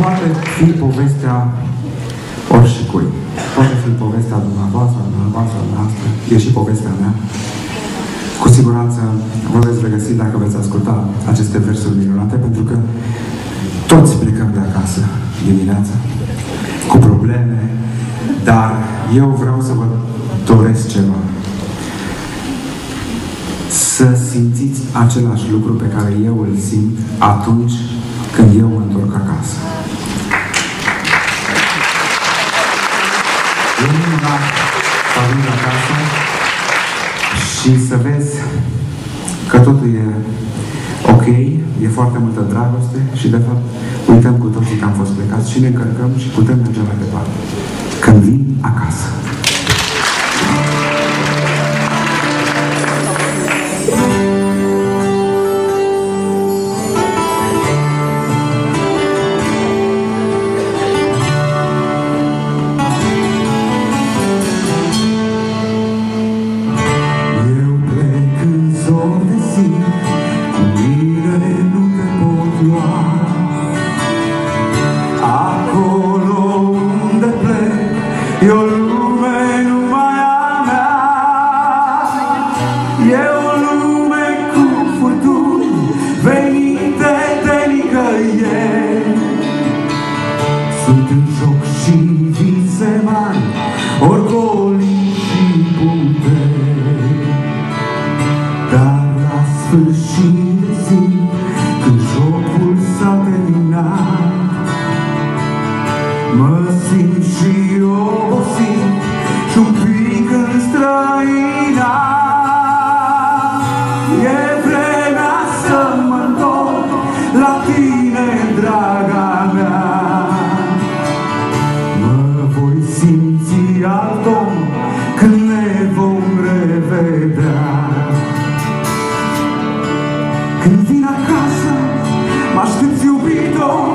Poate fi povestea oricui. Poate fi povestea dumneavoastră, dumneavoastră, dumneavoastră. E și povestea mea. Cu siguranță vă veți regăsi dacă veți asculta aceste versuri minunate, pentru că toți plecăm de acasă dimineața cu probleme, dar eu vreau să vă doresc ceva. Să simțiți același lucru pe care eu îl simt atunci când eu mă întorc acasă. E minunat să ajungi acasă și să vezi că totul e ok, e foarte multă dragoste și de fapt uităm cu toții că am fost plecați și ne încărcăm și putem merge mai departe. Când vin acasă. Când vin acasă, mă aștept iubito